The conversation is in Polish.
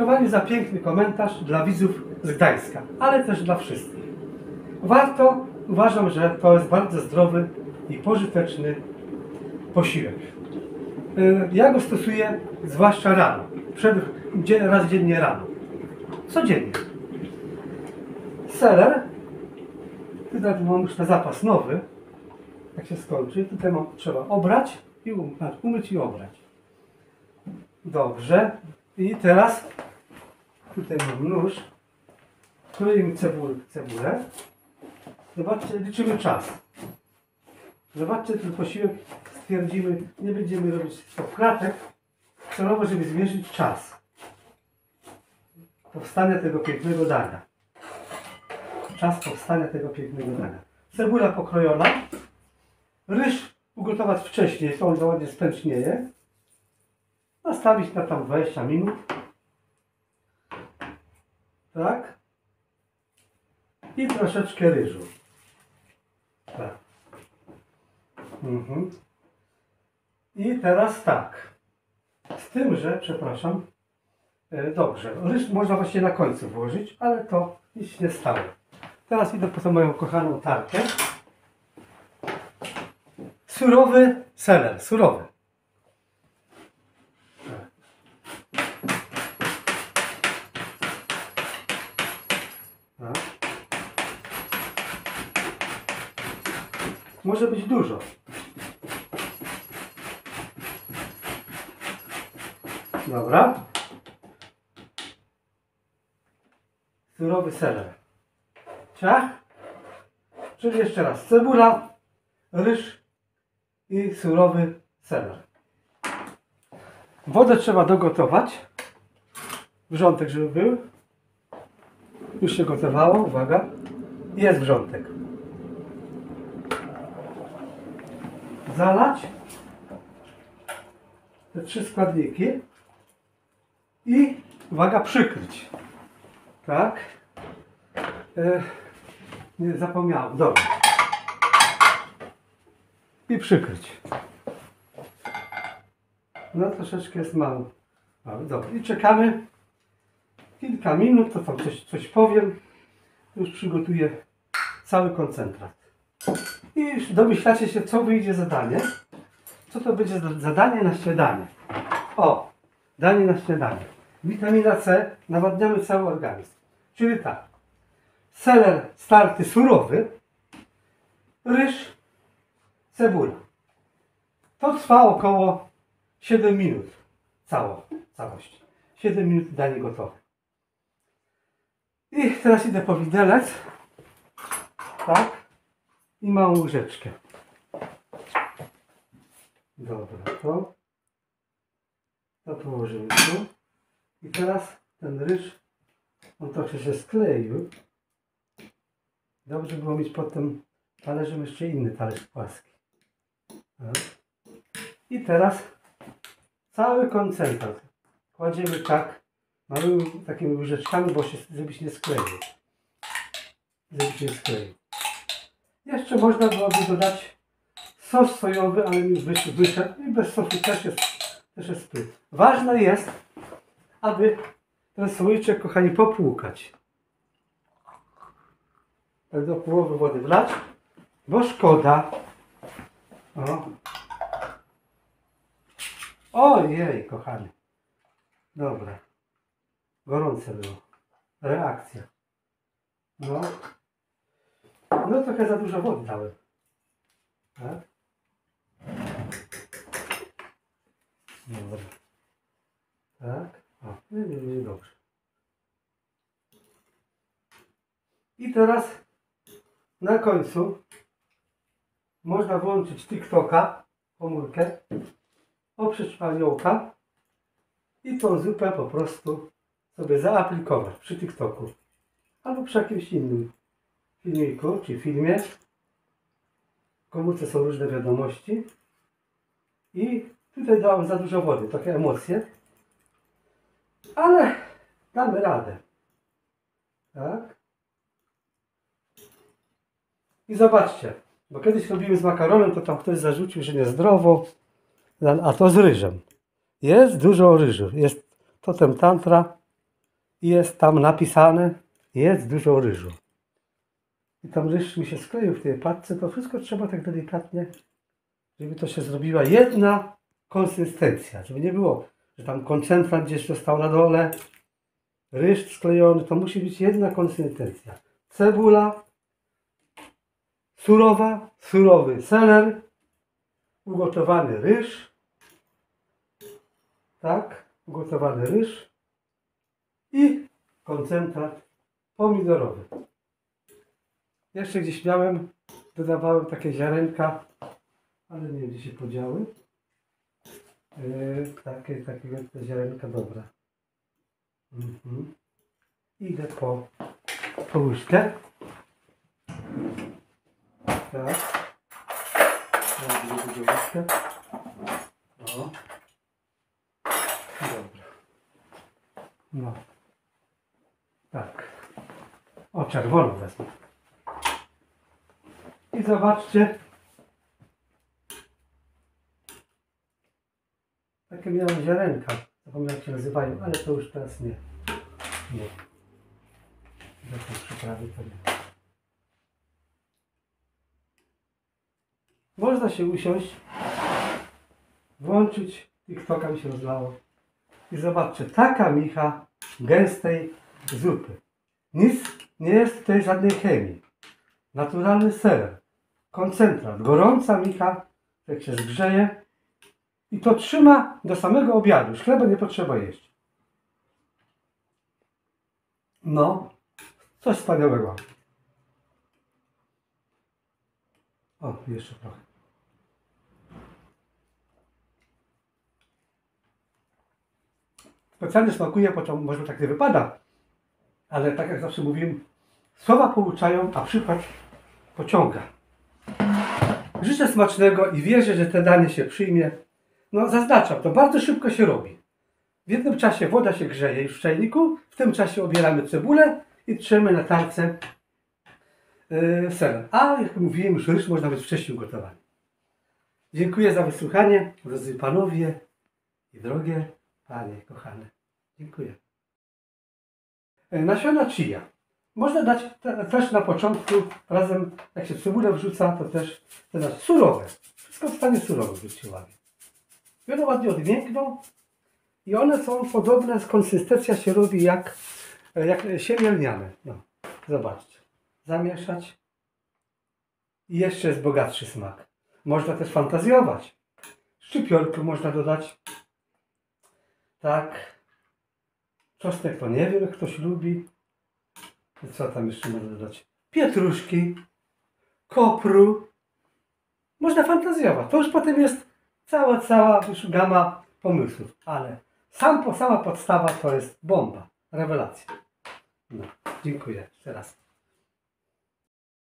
Podziękowanie za piękny komentarz dla widzów z Gdańska, ale też dla wszystkich. Warto, uważam, że to jest bardzo zdrowy i pożyteczny posiłek. Y, Ja go stosuję zwłaszcza rano, przed, raz dziennie rano. Codziennie. Seler, tutaj mam już na zapas nowy, jak się skończy, tutaj mam, trzeba obrać i um, umyć i obrać. Dobrze. I teraz tutaj mam nóż, kroimy cebul, cebulę. Zobaczcie, liczymy czas. Zobaczcie ten posiłek, stwierdzimy, nie będziemy robić stop klatek, celowo, żeby zmierzyć czas powstania tego pięknego dania. Czas powstania tego pięknego dania. Cebula pokrojona, ryż ugotować wcześniej, to on ładnie spęcznieje. Nastawić na tam 20 minut. Tak. I troszeczkę ryżu. Tak. Mhm. I teraz tak. Z tym, że, przepraszam, e, dobrze, ryż można właśnie na końcu włożyć, ale to nic nie stało. Teraz idę po tą moją kochaną tarkę. Surowy seler, surowy. Może być dużo. Dobra. Surowy seler. Ciach. Czyli jeszcze raz. Cebula, ryż i surowy seler. Wodę trzeba dogotować. Wrzątek, żeby był. Już się gotowało, uwaga. Jest wrzątek. Zalać te trzy składniki i uwaga, przykryć. Tak. E, nie zapomniałem. Dobra. I przykryć. No troszeczkę jest mało. Ale dobra. I czekamy kilka minut, to tam coś, coś powiem. Już przygotuję cały koncentrat. I już domyślacie się, co wyjdzie za danie. Co to będzie za zadanie na śniadanie? O, danie na śniadanie. Witamina C, nawadniamy cały organizm. Czyli tak, seler starty surowy, ryż, cebula. To trwa około 7 minut. Cało, całość. 7 minut danie gotowe. I teraz idę po widelec. Tak. I małą łyżeczkę. Dobra, to. To położymy tu. I teraz ten ryż, on trochę się skleił. Dobrze było mieć pod tym talerzem jeszcze inny talerz płaski. Tak. I teraz cały koncentrat kładziemy tak małymi takimi łyżeczkami, bo się, żeby się nie skleił. Żeby się nie skleił. Jeszcze można byłoby dodać sos sojowy, ale mi wyszedł, wyszedł i bez sosu też jest, też jest spryt. Ważne jest, aby ten słoiczek, kochani, popłukać. Tak do połowy wody wlać, bo szkoda. O. Ojej, kochany. Dobra. Gorące było. Reakcja. No. No trochę za dużo wody dałem. Tak? Dobra. Tak? O, nie, nie, nie, dobrze. I teraz na końcu można włączyć TikToka, komórkę, oprzeć aniołka i tą zupę po prostu sobie zaaplikować przy TikToku albo przy jakimś innym filmiku czy filmie. W komórce są różne wiadomości i tutaj dałem za dużo wody, takie emocje, ale damy radę. Tak? I zobaczcie, bo kiedyś robiłem z makaronem, to tam ktoś zarzucił, że niezdrowo, a to z ryżem. Jest dużo ryżu. Jest totem tantra, jest tam napisane, jest dużo ryżu. I tam ryż mi się skleił w tej patce, to wszystko trzeba tak delikatnie, żeby to się zrobiła jedna konsystencja, żeby nie było, że tam koncentrat gdzieś został na dole, ryż sklejony, to musi być jedna konsystencja. Cebula, surowa, surowy seler, ugotowany ryż, tak, ugotowany ryż i koncentrat pomidorowy. Jeszcze gdzieś miałem, dodawałem takie ziarenka, ale nie wiem gdzie się podziały. Yy, takie, takie ziarenka, dobra. Mhm. Idę po, po łyżkę. Tak. Będzie łyżkę. O. Dobra. No. Tak. O, czerwoną wezmę. I zobaczcie. Takie miałem ziarenka. Zapomniałem jak się nazywają, ale to już teraz nie. Nie. Do tej przyprawy to nie. Można się usiąść, włączyć, TikToka mi się rozlało. I zobaczcie, taka micha gęstej zupy. Nic nie jest tutaj żadnej chemii. Naturalny ser, koncentrat, gorąca micha, jak się zgrzeje i to trzyma do samego obiadu. Już chleba nie potrzeba jeść. No, coś wspaniałego. O, jeszcze trochę. Specjalnie smakuje, bo to może tak nie wypada. Ale tak jak zawsze mówiłem, słowa pouczają, a przykład pociąga. Życzę smacznego i wierzę, że te danie się przyjmie. No zaznaczam, to bardzo szybko się robi. W jednym czasie woda się grzeje już w czajniku, w tym czasie obieramy cebulę i trzemy na tarce yy, ser. A jak mówiłem, już ryż można być wcześniej ugotowany. Dziękuję za wysłuchanie, drodzy panowie i drogie panie kochane. Dziękuję. E, Nasiona chia. Można dać te, też na początku, razem jak się cebulę wrzuca, to też te nas surowe. Wszystko w stanie surowym zwróćcie uwagę. I one ładnie odmiękną i one są podobne, konsystencja się robi jak, jak siemię lniane. No, zobaczcie. Zamieszać i jeszcze jest bogatszy smak. Można też fantazjować. Szczypiorku można dodać. Tak. Czosnek to nie wiem, ktoś lubi. Co tam jeszcze można dodać? Pietruszki, kopru. Można fantazjować. To już potem jest cała, cała już gama pomysłów. Ale sam, sama podstawa to jest bomba. Rewelacja. No, dziękuję jeszcze raz.